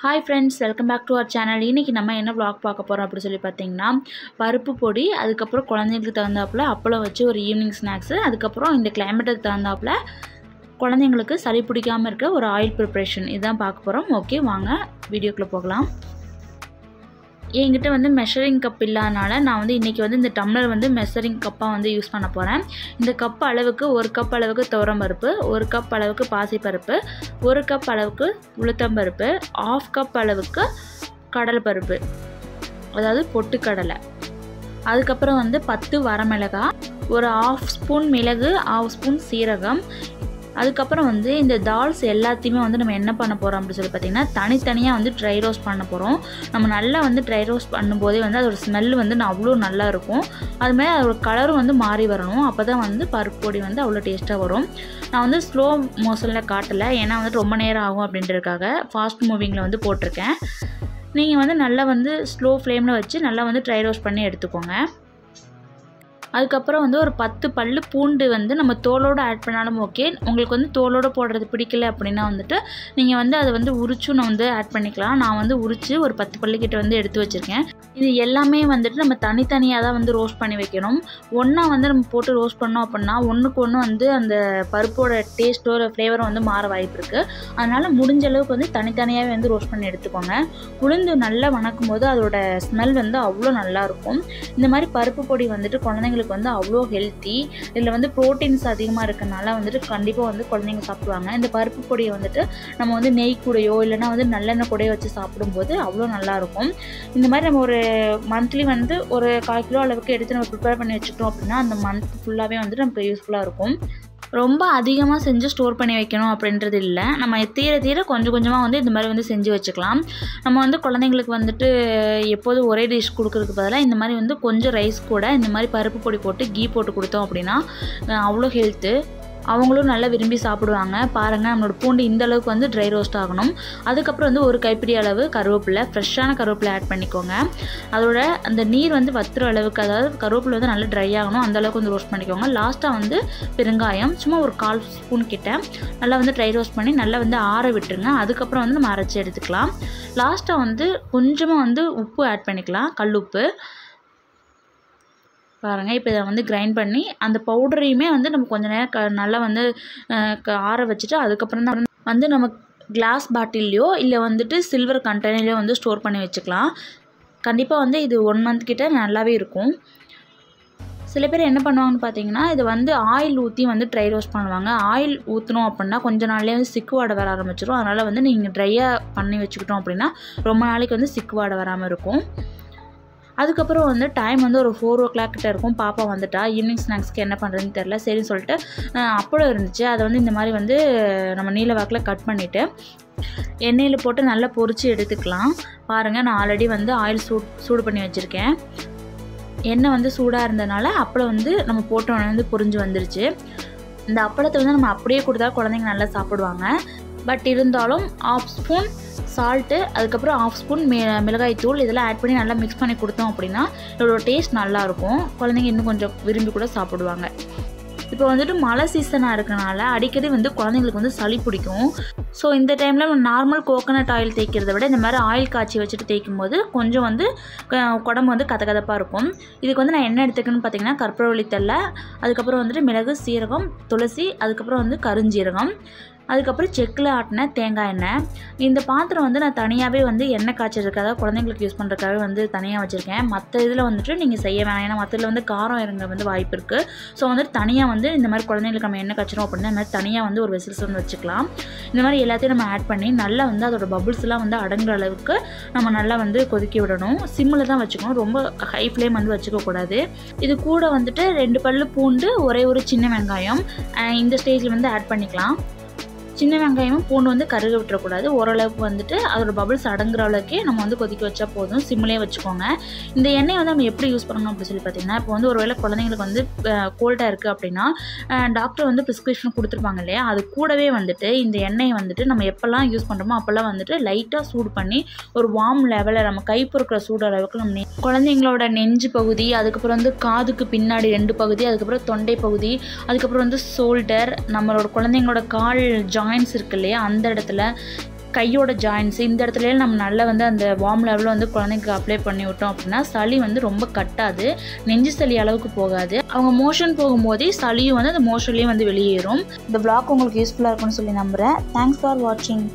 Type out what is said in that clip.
Hi friends welcome back to our channel இன்றைக்கி நம்ம என்ன ப்ளாக் பார்க்க போகிறோம் அப்படி சொல்லி பார்த்தீங்கன்னா பருப்பு பொடி அதுக்கப்புறம் குழந்தைங்களுக்கு தகுந்தாப்புல அப்பளம் வச்சு ஒரு ஈவினிங் ஸ்நாக்ஸு அதுக்கப்புறம் இந்த கிளைமேட்டுக்கு தகுந்தாப்புல குழந்தைங்களுக்கு சளி பிடிக்காமல் இருக்க ஒரு ஆயில் ப்ரிப்ரேஷன் இதுதான் பார்க்க போகிறோம் ஓகே வாங்க வீடியோக்குள்ளே போகலாம். என்கிட்ட வந்து மெஷரிங் கப் இல்லாதனால நான் வந்து இன்றைக்கி வந்து இந்த டம்ளர் வந்து மெஷரிங் கப்பாக வந்து யூஸ் பண்ண போகிறேன் இந்த கப் அளவுக்கு ஒரு கப் அளவுக்கு துவரம் பருப்பு ஒரு கப் அளவுக்கு பாசிப்பருப்பு ஒரு கப் அளவுக்கு உளுத்தம்பருப்பு ஆஃப் கப் அளவுக்கு கடல் பருப்பு அதாவது பொட்டுக்கடலை அதுக்கப்புறம் வந்து பத்து வரமிளகாய் ஒரு ஆஃப் ஸ்பூன் மிளகு ஆஃப் ஸ்பூன் சீரகம் அதுக்கப்புறம் வந்து இந்த தால்ஸ் எல்லாத்தையுமே வந்து நம்ம என்ன பண்ண போகிறோம் அப்படின்னு சொல்லி பார்த்தீங்கன்னா தனித்தனியாக வந்து ட்ரை ரோஸ்ட் பண்ண போகிறோம் நம்ம நல்லா வந்து ட்ரை ரோஸ்ட் பண்ணும்போதே வந்து அதோட ஸ்மெல் வந்து அவ்வளோ நல்லா இருக்கும். அதுமாதிரி அதோட கலரும் வந்து மாறி வரணும். அப்போ தான் வந்து பருப்பு பொடி வந்து அவ்வளோ டேஸ்ட்டாக வரும். நான் வந்து ஸ்லோ மோஷனில் காட்டலை. ஏன்னா வந்து ரொம்ப நேரம் ஆகும் அப்படின்றதுக்காக ஃபாஸ்ட் மூவிங்கில் வந்து போட்டிருக்கேன். நீங்கள் வந்து நல்லா வந்து ஸ்லோ ஃப்ளேமில் வச்சு நல்லா வந்து ட்ரை ரோஸ்ட் பண்ணி எடுத்துக்கோங்க. அதுக்கப்புறம் வந்து ஒரு பத்து பல்லு பூண்டு வந்து நம்ம தோலோடு ஆட் பண்ணாலும் ஓகே உங்களுக்கு வந்து தோலோடு போடுறது பிடிக்கல அப்படின்னா வந்துட்டு நீங்கள் வந்து அதை வந்து உரிச்சும் நான் வந்து ஆட் பண்ணிக்கலாம். நான் வந்து உரித்து ஒரு பத்து பல்லுக்கிட்ட வந்து எடுத்து வச்சுருக்கேன். இது எல்லாமே வந்துட்டு நம்ம தனித்தனியாக தான் வந்து ரோஸ்ட் பண்ணி வைக்கணும். ஒன்றா வந்து நம்ம போட்டு ரோஸ்ட் பண்ணோம் அப்படின்னா ஒன்றுக்கு ஒன்று வந்து அந்த பருப்போட டேஸ்ட்டோ ஃப்ளேவரும் வந்து மாற வாய்ப்பு இருக்குது அதனால் முடிஞ்ச அளவுக்கு வந்து தனித்தனியாகவே வந்து ரோஸ்ட் பண்ணி எடுத்துக்கோங்க. உளுந்து நல்லா வணக்கும் போது அதோட ஸ்மெல் வந்து அவ்வளோ நல்லாயிருக்கும் இந்த மாதிரி பருப்பு பொடி வந்துட்டு குழந்தைங்களுக்கு வந்து அவ்வளோ ஹெல்த்தி இதில் வந்து ப்ரோட்டீன்ஸ் அதிகமாக இருக்கனால வந்துட்டு கண்டிப்பாக வந்து குழந்தைங்க சாப்பிடுவாங்க. இந்த பருப்பு பொடியை வந்துட்டு நம்ம வந்து நெய் கூடையோ இல்லைனா வந்து நல்லெண்ணெய் கூடையோ வச்சு சாப்பிடும்போது அவ்வளோ நல்லாயிருக்கும் இந்த மாதிரி நம்ம ஒரு மந்த்லி வந்து ஒரு கால் கிலோ அளவுக்கு எடுத்து நம்ம ப்ரிப்பேர் பண்ணி வச்சுக்கிட்டோம் அப்படின்னா அந்த மந்த் ஃபுல்லாகவே வந்துட்டு நமக்கு யூஸ்ஃபுல்லாக இருக்கும். ரொம்ப அதிகமாக செஞ்சு ஸ்டோர் பண்ணி வைக்கணும் அப்படின்றது இல்லை. நம்ம தீர தீர கொஞ்சம் கொஞ்சமாக வந்து இந்த மாதிரி வந்து செஞ்சு வச்சுக்கலாம். நம்ம வந்து குழந்தைங்களுக்கு வந்துட்டு எப்போதும் ஒரே டிஷ் கொடுக்குறதுக்கு பதிலாக இந்த மாதிரி வந்து கொஞ்சம் ரைஸ் கூட இந்த மாதிரி பருப்பு பொடி போட்டு கீ போட்டு கொடுத்தோம் அப்படின்னா அவ்வளோ ஹெல்த்து அவங்களும் நல்லா விரும்பி சாப்பிடுவாங்க. பாருங்கள் நம்மளோட பூண்டு இந்த அளவுக்கு வந்து ட்ரை ரோஸ்ட் ஆகணும். அதுக்கப்புறம் வந்து ஒரு கைப்பிடி அளவு கருவேப்பிலை ஃப்ரெஷ்ஷான கருவேப்பிலை ஆட் பண்ணிக்கோங்க. அதோட அந்த நீர் வந்து வத்துற அளவுக்கு அதாவது கருவேப்பிலை வந்து நல்லா ட்ரை ஆகணும். அந்த அளவுக்கு வந்து ரோஸ்ட் பண்ணிக்கோங்க. லாஸ்ட்டாக வந்து பெருங்காயம் சும்மா ஒரு கால் ஸ்பூன் கிட்ட நல்லா வந்து ட்ரை ரோஸ்ட் பண்ணி நல்லா வந்து ஆற விட்டுருங்க. அதுக்கப்புறம் வந்து நம்ம அரைச்சி எடுத்துக்கலாம். லாஸ்ட்டாக வந்து கொஞ்சமாக வந்து உப்பு ஆட் பண்ணிக்கலாம். கல் உப்பு பாருங்கள் இப்போ இதை வந்து கிரைண்ட் பண்ணி அந்த பவுடரையுமே வந்து நம்ம கொஞ்சம் நேரம் க நல்லா வந்து ஆற வச்சுட்டு அதுக்கப்புறம் தான் வந்து நம்ம கிளாஸ் பாட்டில்லையோ இல்லை வந்துட்டு சில்வர் கண்டெய்னர்லையோ வந்து ஸ்டோர் பண்ணி வச்சுக்கலாம். கண்டிப்பாக வந்து இது ஒன் மந்த் கிட்ட நல்லாவே இருக்கும். சில பேர் என்ன பண்ணுவாங்கன்னு பார்த்தீங்கன்னா இது வந்து ஆயில் ஊற்றி வந்து ட்ரை ரோஸ்ட் பண்ணுவாங்க. ஆயில் ஊற்றணும் அப்படின்னா கொஞ்ச நாள்லேயே வந்து சிக்குவாடை வர ஆரம்பிச்சிடும் அதனால் வந்து நீங்கள் ட்ரையாக பண்ணி வச்சுக்கிட்டோம் அப்படின்னா ரொம்ப நாளைக்கு வந்து சிக்குவாடை வராமல் இருக்கும். அதுக்கப்புறம் வந்து டைம் வந்து ஒரு ஃபோர் ஓ கிளாக் கிட்ட இருக்கும். பாப்பா வந்துட்டா. ஈவினிங் ஸ்நாக்ஸ்க்கு என்ன பண்ணுறதுன்னு தெரில சரின்னு சொல்லிட்டு அப்பளம் இருந்துச்சு. அதை வந்து இந்த மாதிரி வந்து நம்ம நீல வாக்கில் கட் பண்ணிவிட்டு எண்ணெயில் போட்டு நல்லா பொரித்து எடுத்துக்கலாம். பாருங்கள் நான் ஆல்ரெடி வந்து ஆயில் சூட் சூடு பண்ணி வச்சுருக்கேன். எண்ணெய் வந்து சூடாக இருந்ததுனால அப்பளம் வந்து நம்ம போட்டோன்னே வந்து பொறிஞ்சு வந்துருச்சு. இந்த அப்பளத்தை வந்து நம்ம அப்படியே கொடுத்தா குழந்தைங்க நல்லா சாப்பிடுவாங்க. பட் இருந்தாலும் ஆஃப் ஸ்பூன் சால்ட்டு அதுக்கப்புறம் ஆஃப் ஸ்பூன் மி மிளகாய் தூள் இதெல்லாம் ஆட் பண்ணி நல்லா மிக்ஸ் பண்ணி கொடுத்தோம் அப்படின்னா இதோட டேஸ்ட் நல்லாயிருக்கும். குழந்தைங்க இன்னும் கொஞ்சம் விரும்பி கூட சாப்பிடுவாங்க. இப்போ வந்துட்டு மழை சீசனாக இருக்கனால அடிக்கடி வந்து குழந்தைங்களுக்கு வந்து சளி பிடிக்கும். ஸோ இந்த டைமில் நம்ம நார்மல் கோகோனட் ஆயில் தேய்க்கிறத விட இந்த மாதிரி ஆயில் காய்ச்சி வச்சுட்டு தேய்க்கும் போது கொஞ்சம் வந்து குடம்பு வந்து கதகதப்பாக இருக்கும். இதுக்கு வந்து நான் என்ன எடுத்துக்கணும்னு பார்த்தீங்கன்னா கற்பூரவள்ளி தலை அதுக்கப்புறம் வந்துட்டு மிளகு சீரகம் துளசி அதுக்கப்புறம் வந்து கருஞ்சீரகம். அதுக்கப்புறம் செக்கில் ஆட்டின தேங்காய் எண்ணெய். இந்த பாத்திரம் வந்து நான் தனியாகவே வந்து எண்ணெய் காய்ச்சதுக்காக குழந்தைங்களுக்கு யூஸ் பண்ணுறதுக்காக வந்து தனியாக வச்சுருக்கேன். மற்ற இதில் வந்துட்டு நீங்கள் செய்ய வேணாம். ஏன்னா மற்றதில் வந்து காரம் இறங்க வந்து வாய்ப்பு இருக்குது ஸோ வந்துட்டு தனியாக வந்து இந்த மாதிரி குழந்தைங்களுக்கு நம்ம எண்ணெய் காய்ச்சிரும் அப்படின்னா இந்த மாதிரி தனியாக வந்து ஒரு வெசில்ஸ் வந்து வச்சுக்கலாம். இந்த மாதிரி எல்லாத்தையும் நம்ம ஆட் பண்ணி நல்லா வந்து அதோட பபுள்ஸ்லாம் வந்து அடங்குற அளவுக்கு நம்ம நல்லா வந்து கொதிக்க விடணும். சிம்மில் தான் வச்சுக்கணும். ரொம்ப ஹை ஃப்ளேம் வந்து வச்சுக்கக்கூடாது இது கூட வந்துட்டு ரெண்டு பல்லு பூண்டு ஒரே ஒரு சின்ன வெங்காயம். இந்த ஸ்டேஜில் வந்து ஆட் பண்ணிக்கலாம். சின்ன வெங்காயமும் பூண்டு வந்து கருக விட்டுறக்கூடாது. ஓரளவுக்கு வந்துட்டு அதோட பபிள்ஸ் அடங்குற அளவுக்கே நம்ம வந்து கொதிக்க வச்சா போதும். சிம்லேயே வச்சுக்கோங்க. இந்த எண்ணெய் வந்து நம்ம எப்படி யூஸ் பண்ணணும் அப்படின்னு சொல்லி பார்த்தீங்கன்னா இப்போ வந்து ஒருவேளை குழந்தைங்களுக்கு வந்து கோல்டாக இருக்குது அப்படின்னா டாக்டர் வந்து ப்ரிஸ்கிரிப்ஷன் கொடுத்துருப்பாங்க இல்லையா? அது கூடவே வந்துட்டு இந்த எண்ணெயை வந்துட்டு நம்ம எப்போல்லாம் யூஸ் பண்ணுறோமோ அப்போல்லாம் வந்துட்டு லைட்டாக சூடு பண்ணி ஒரு வார்ம் லெவலில் நம்ம கை பொறுக்கிற சூடு அளவுக்கு நம்ம குழந்தைங்களோட நெஞ்சு பகுதி அதுக்கப்புறம் வந்து காதுக்கு பின்னாடி ரெண்டு பகுதி அதுக்கப்புறம் தொண்டை பகுதி அதுக்கப்புறம் வந்து ஷோல்டர் நம்மளோட குழந்தைங்களோட கால் ஜா ஜாயின்ஸ் இருக்கு இல்லையா? அந்த இடத்துல கையோட ஜாயின்ஸ் இந்த இடத்துல நம்ம நல்லா வந்து அந்த வார்ம் லெவலில் வந்து குழந்தைக்கு அப்ளை பண்ணி விட்டோம் அப்படின்னா சளி வந்து ரொம்ப கட்டாது. நெஞ்சு சளி அளவுக்கு போகாது. அவங்க மோஷன் போகும்போதே சளியும் வந்து அந்த மோஷன்லேயும் வந்து வெளியேறும். இந்த பிளாக் உங்களுக்கு யூஸ்ஃபுல்லாக இருக்கும்னு சொல்லி நம்புகிறேன் தேங்க்ஸ் ஃபார் வாட்சிங்